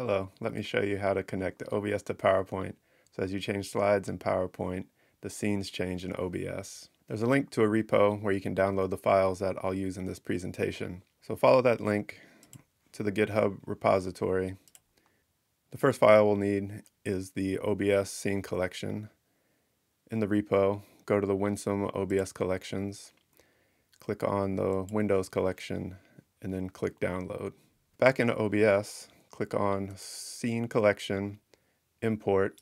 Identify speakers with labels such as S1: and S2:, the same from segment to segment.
S1: Hello, let me show you how to connect the OBS to PowerPoint. So as you change slides in PowerPoint, the scenes change in OBS. There's a link to a repo where you can download the files that I'll use in this presentation. So follow that link to the GitHub repository. The first file we'll need is the OBS scene collection. In the repo, go to the Winsome OBS collections, click on the Windows collection, and then click download. Back into OBS, click on Scene Collection, Import,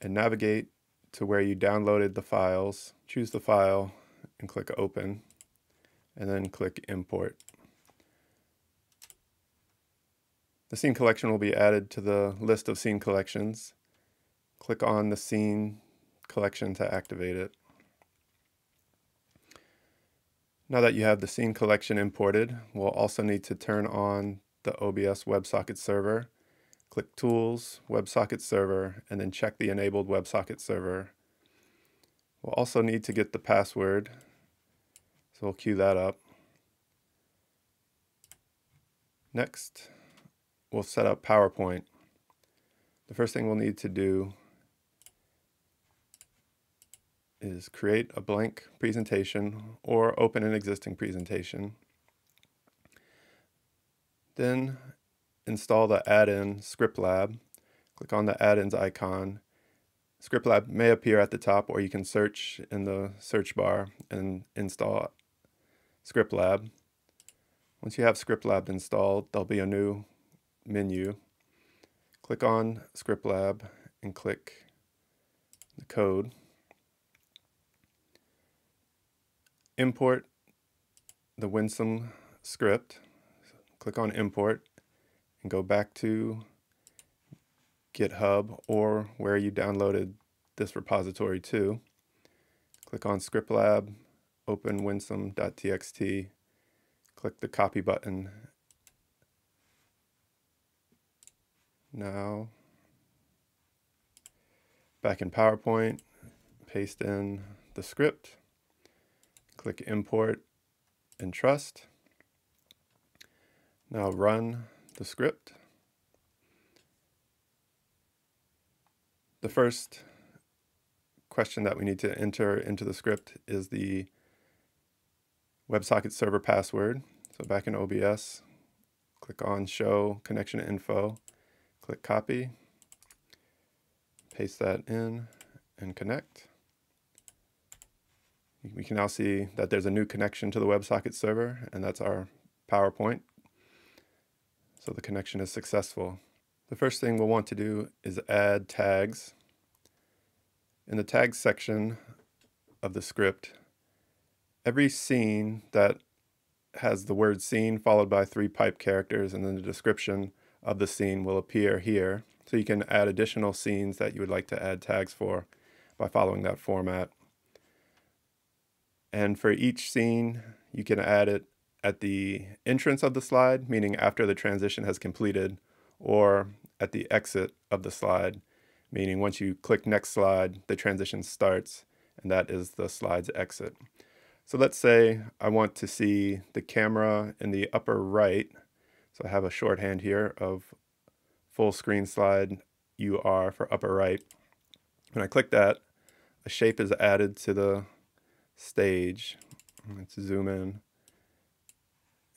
S1: and navigate to where you downloaded the files. Choose the file and click Open, and then click Import. The scene collection will be added to the list of scene collections. Click on the scene collection to activate it. Now that you have the scene collection imported, we'll also need to turn on the OBS WebSocket server. Click Tools, WebSocket Server, and then check the enabled WebSocket server. We'll also need to get the password, so we'll queue that up. Next, we'll set up PowerPoint. The first thing we'll need to do is create a blank presentation or open an existing presentation. Then install the add-in ScriptLab. Click on the add-ins icon. ScriptLab may appear at the top or you can search in the search bar and install ScriptLab. Once you have ScriptLab installed, there'll be a new menu. Click on ScriptLab and click the code. import the Winsome script. Click on import and go back to GitHub or where you downloaded this repository to. Click on ScriptLab, open winsome.txt, click the copy button. Now, back in PowerPoint, paste in the script. Click import and trust. Now run the script. The first question that we need to enter into the script is the WebSocket server password. So back in OBS, click on show connection info, click copy, paste that in and connect we can now see that there's a new connection to the WebSocket server, and that's our PowerPoint. So the connection is successful. The first thing we'll want to do is add tags. In the tags section of the script, every scene that has the word scene followed by three pipe characters and then the description of the scene will appear here. So you can add additional scenes that you would like to add tags for by following that format. And for each scene, you can add it at the entrance of the slide, meaning after the transition has completed, or at the exit of the slide, meaning once you click next slide, the transition starts, and that is the slide's exit. So let's say I want to see the camera in the upper right. So I have a shorthand here of full screen slide UR for upper right. When I click that, a shape is added to the stage. Let's zoom in.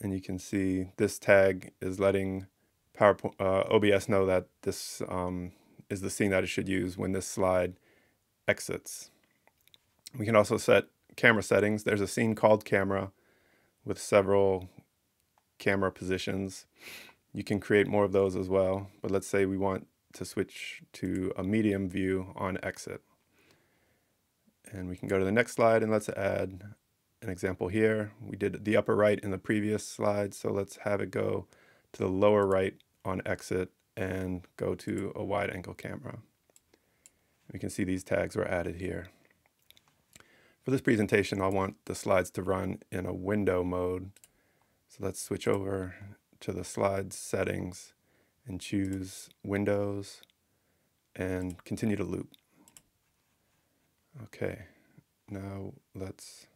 S1: And you can see this tag is letting PowerPoint, uh, OBS know that this um, is the scene that it should use when this slide exits. We can also set camera settings. There's a scene called camera with several camera positions. You can create more of those as well. But let's say we want to switch to a medium view on exit. And we can go to the next slide and let's add an example here. We did the upper right in the previous slide, so let's have it go to the lower right on exit and go to a wide angle camera. We can see these tags were added here. For this presentation, I want the slides to run in a window mode. So let's switch over to the slides settings and choose Windows and continue to loop. Okay, now let's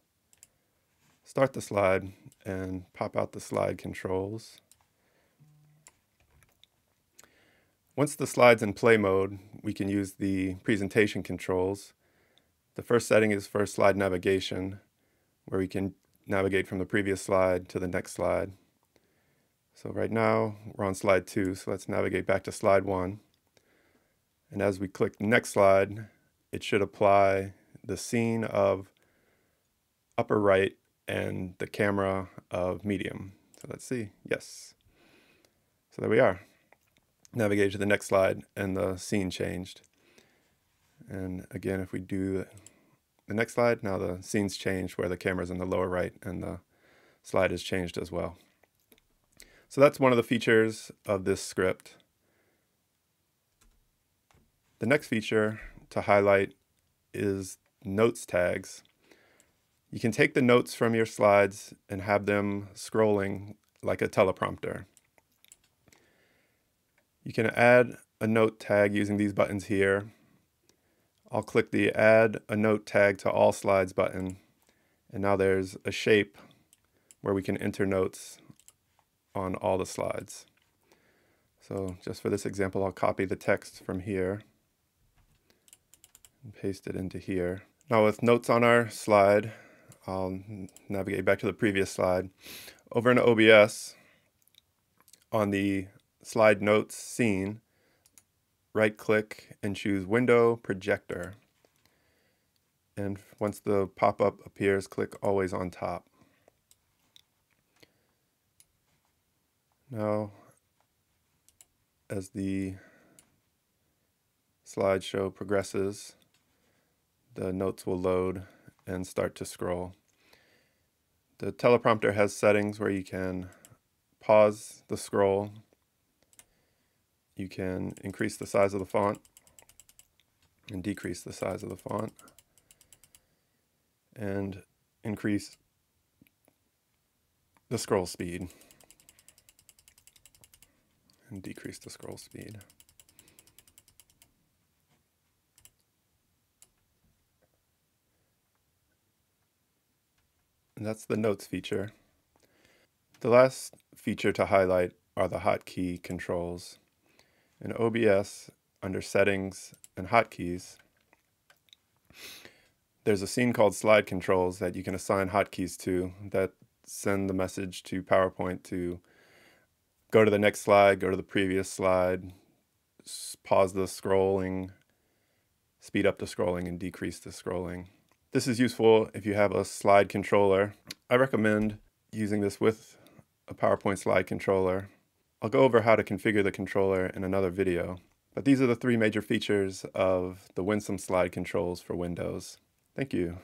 S1: start the slide and pop out the slide controls. Once the slide's in play mode, we can use the presentation controls. The first setting is for slide navigation, where we can navigate from the previous slide to the next slide. So right now we're on slide two, so let's navigate back to slide one. And as we click next slide, it should apply the scene of upper right and the camera of medium. So let's see, yes. So there we are. Navigate to the next slide and the scene changed. And again, if we do the next slide, now the scene's changed where the camera's in the lower right and the slide is changed as well. So that's one of the features of this script. The next feature to highlight is notes tags. You can take the notes from your slides and have them scrolling like a teleprompter. You can add a note tag using these buttons here. I'll click the add a note tag to all slides button. And now there's a shape where we can enter notes on all the slides. So just for this example, I'll copy the text from here and paste it into here. Now with notes on our slide, I'll navigate back to the previous slide. Over in OBS, on the slide notes scene, right click and choose window projector. And once the pop-up appears, click always on top. Now, as the slideshow progresses, the notes will load and start to scroll. The teleprompter has settings where you can pause the scroll. You can increase the size of the font and decrease the size of the font and increase the scroll speed and decrease the scroll speed. And that's the notes feature. The last feature to highlight are the hotkey controls. In OBS, under settings and hotkeys, there's a scene called slide controls that you can assign hotkeys to that send the message to PowerPoint to go to the next slide, go to the previous slide, pause the scrolling, speed up the scrolling and decrease the scrolling. This is useful if you have a slide controller. I recommend using this with a PowerPoint slide controller. I'll go over how to configure the controller in another video, but these are the three major features of the Winsome slide controls for Windows. Thank you.